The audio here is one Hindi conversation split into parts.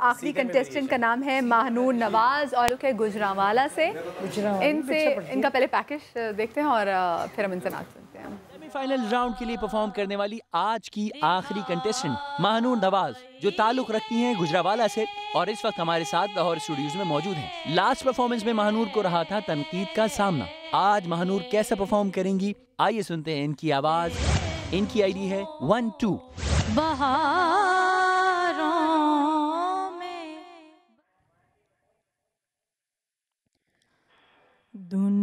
आखिरी कंटेस्टेंट का नाम है महानूर नवाज़ और है गुजरावाला से। इनसे इनका पहले पैकेज देखते हैं और फिर हम इनसे नाच सुनते हैं। सेमीफाइनल राउंड के लिए परफॉर्म करने वाली आज की आखिरी कंटेस्टेंट महानूर नवाज़ जो ताल्लुक रखती हैं गुजरावाला से और इस वक्त हमारे साथ लाहौर स्टूडियोज में मौजूद हैं। लास्ट परफॉर्मेंस में महानूर को रहा था तनकीद का सामना। आज महानूर कैसे परफॉर्म करेंगी? आइए सुनते हैं इनकी आवाज़। इनकी आईडी है वन टू बहारों। दुनिया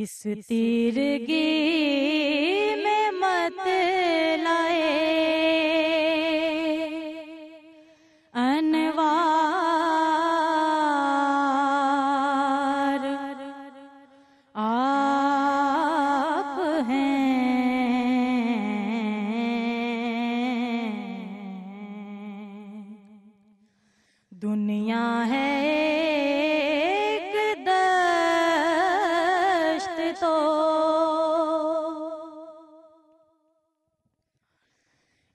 इस तीरगी में मत लाए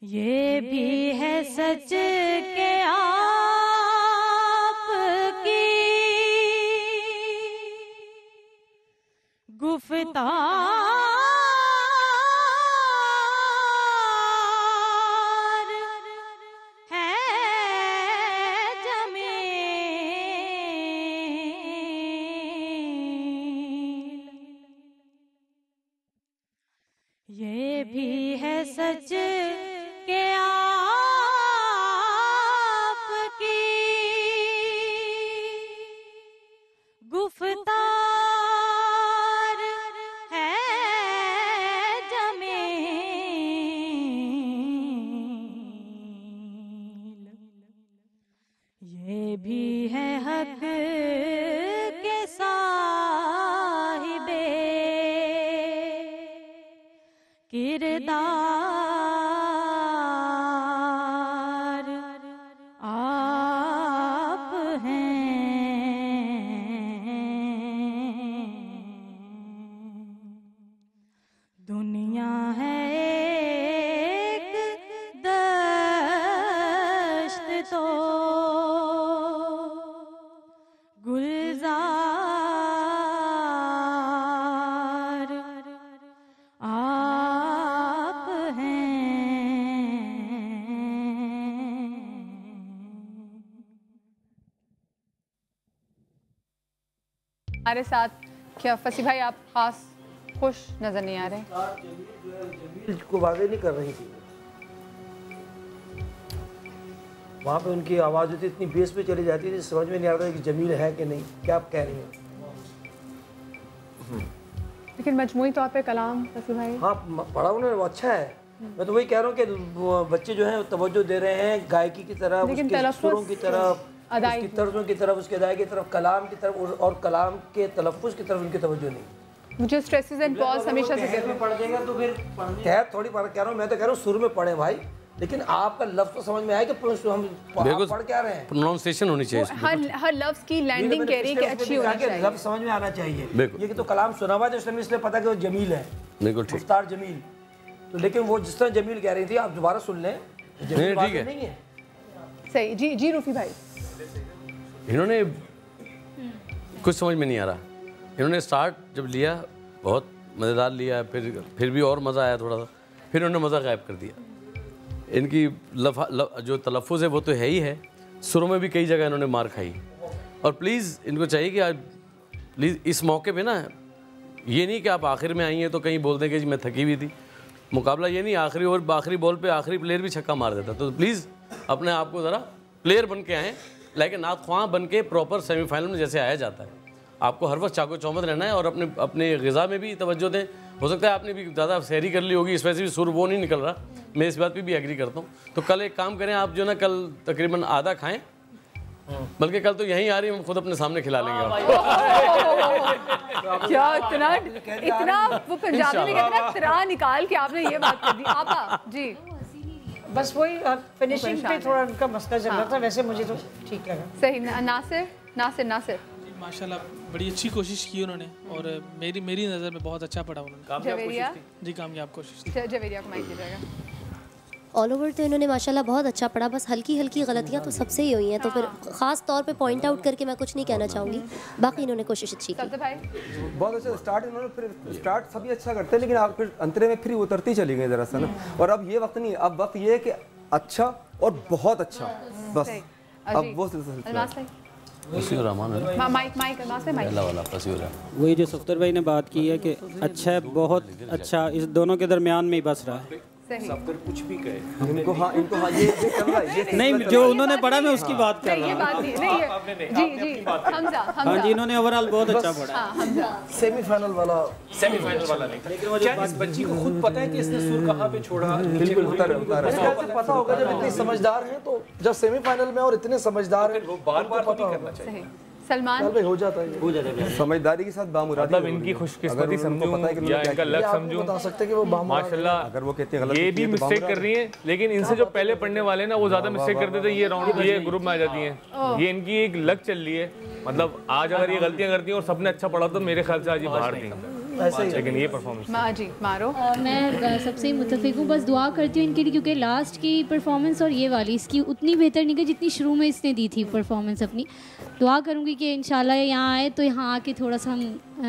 ये भी है सच के आप की है जमील ये भी है सच भी है हक के साहिबे। किरदार आप हैं। दुनिया हमारे साथ क्या फसी भाई आप खास खुश नज़र नहीं आ रहे? को वादे नहीं कर रही थी। वहाँ पे उनकी आवाज़ होती इतनी बेस पे चली जाती थी समझ में नहीं आता कि जमील है कि नहीं। क्या आप कह रही हैं? लेकिन मजमूई तौर पे कलाम भाई। हाँ पढ़ा उन्होंने वो अच्छा है। मैं तो वही कह रहा हूँ कि बच्चे जो हैं तवज्जो दे रहे हैं गायकी की तरफ़ उसके सुरों की तरफ़ उसकी तर्जों की तरफ़ उसके अदाई की तरफ़ कलाम की तरफ़ और- कलाम के तलफ़ुज़ की तरफ़ उनकी तवज्जो नहीं। मुझे स्ट्रेसेस एंड पॉज हमेशा से कहते पढ़ देगा तो फिर खैर थोड़ी बात कह रहा हूँ मैं तो कह रहा हूँ सुर में पढ़े भाई लेकिन आपका लफ्ज तो समझ में आया कि पुरुष हम पढ़ क्या रहे हैं। प्रोनाउंसिएशन होनी चाहिए हर हर लफ्ज की लैंडिंग कह रही है कि अच्छी होनी चाहिए। लफ्ज समझ में आना चाहिए। ये कि तो कलाम सुना हुआ है तो इसलिए इसलिए पता कि वो जमील है। बिल्कुल ठीक। मुख्तार जमील। तो लेकिन वो जिस तरह जमील कह रही थी आप दोबारा सुन लें तो नहीं, ठीक है। नहीं है। सही जी जी रूफी भाई। इन्होंने कुछ समझ में नहीं आ रहा। इन्होंने स्टार्ट जब लिया बहुत मज़ेदार लिया फिर फिर भी और मज़ा आया थोड़ा सा। फिर उन्होंने मज़ा गायब कर दिया। इनकी लफा लफ, जो तलफ़ुज़ है वो तो है ही है। सुरों में भी कई जगह इन्होंने मार खाई। और प्लीज़ इनको चाहिए कि आज प्लीज़ इस मौके पे ना ये नहीं कि आप आखिर में आई हैं तो कहीं बोल दें कि जी मैं थकी हुई थी। मुकाबला ये नहीं आखिरी ओवर आखिरी बॉल पे आखिरी प्लेयर भी छक्का मार देता। तो प्लीज़ अपने आप को ज़रा प्लेयर बन के आएँ। लेकिन नाथ ख्वां बन के प्रॉपर सेमीफाइनल में जैसे आया जाता है। आपको हर वक्त चाको चौमत रहना है और अपने अपने गज़ा में भी तवज्जो दें। हो सकता है आपने भी ज़्यादा सहरी कर ली होगी इस वजह से भी सुर वो नहीं निकल रहा। मैं इस बात पे भी एग्री करता हूँ। तो कल एक काम करें आप जो ना कल तकरीबन आधा खाएँ। बल्कि कल तो यहीं आ रही हम खुद अपने सामने खिला लेंगे क्या इतना इतना वो पंजाबी में कहते हैं निकाल के आपने ये बात कर दी। आपा जी। बस वही फिनिशिंग पे थोड़ा उनका मसला चल रहा था वैसे मुझे तो ठीक लगा। सही न- नासिर नासिर नासिर। माशाल्लाह बड़ी अच्छी कोशिश की उन्होंने और मेरी मेरी नज़र में बहुत अच्छा पड़ा उन्होंने। कामयाब कोशिश जी कामयाब कोशिश। थी जवेरिया को माइक दीजिएगा। ऑल ओवर तो इन्होंने माशाल्लाह बहुत अच्छा पढ़ा। बस हल्की हल्की गलतियाँ तो सबसे ही हुई हैं। तो फिर ख़ास तौर पे पॉइंट आउट करके मैं कुछ नहीं कहना चाहूँगी। बाकी इन्होंने कोशिश अच्छी की। बहुत अच्छा स्टार्ट इन्होंने फिर स्टार्ट सभी अच्छा करते हैं लेकिन आप फिर अंतरे में फिर उतरती चली गई जरा सा ना और अब ये वक्त नहीं अब वक्त ये है कि अच्छा और बहुत अच्छा। बस अब वो है। वही जो सफ्तर भाई ने बात की है कि अच्छा है बहुत अच्छा इस दोनों के दरमियान में ही बस रहा है। सही। इनको हाँ इनको हाँ ये ये चल रहा है ये नहीं जो उन्होंने पढ़ा मैं उसकी बात कर नहीं ये रहा हूँ। बात नहीं नहीं जी जी हमजा हाँ जी। इन्होंने ओवरऑल बहुत अच्छा पढ़ा। हाँ हमजा सेमीफाइनल वाला सेमीफाइनल वाला नहीं लेकिन क्या इस बच्ची को खुद पता है कि इसने सुर कहाँ पे छोड़ा? बिल्कुल उतर है उतर है पता होगा जब इतनी समझदार है तो जब सेमीफाइनल में और इतने समझदार है वो बार बार तो करना चाहिए। सही। सलमान? चल भाई हो जाता है ये। समझदारी के साथ बामुरादी मतलब इनकी है। खुशकिस्मती अगर समझूं पता है कि या इनका लक समझूं बता सकते हैं कि वो माशाल्लाह अगर वो कहते हैं गलत ये भी तो मिस्टेक कर रही हैं। लेकिन इनसे जो पहले पढ़ने वाले ना वो ज़्यादा मिस्टेक करते थे ये राउंड ये ग्रुप में आ जाती हैं। ये इनकी एक लक चल रही है। मतलब आज अगर ये गलतियाँ करती हैं और सबने अच्छा पढ़ा तो मेरे ख्याल से आज ये बाहर लेकिन ये परफॉर्मेंस मा जी मारो। मैं सबसे मुतफिक हूँ बस दुआ करती हूँ इनके लिए क्योंकि लास्ट की परफॉर्मेंस और ये वाली इसकी उतनी बेहतर नहीं गई जितनी शुरू में इसने दी थी परफॉर्मेंस अपनी। दुआ करूँगी कि इन यहाँ आए तो यहाँ आके थोड़ा सा हम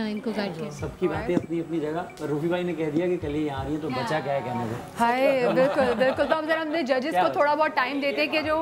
इनको गाइड करें। सबकी बातें अपनी अपनी जगह पर रूफी भाई ने कह दिया कि कल ये यहाँ आ रही है तो बचा क्या है कहने को हाय बिल्कुल बिल्कुल। तो अब जरा जजेस को थोड़ा बहुत टाइम देते कि जो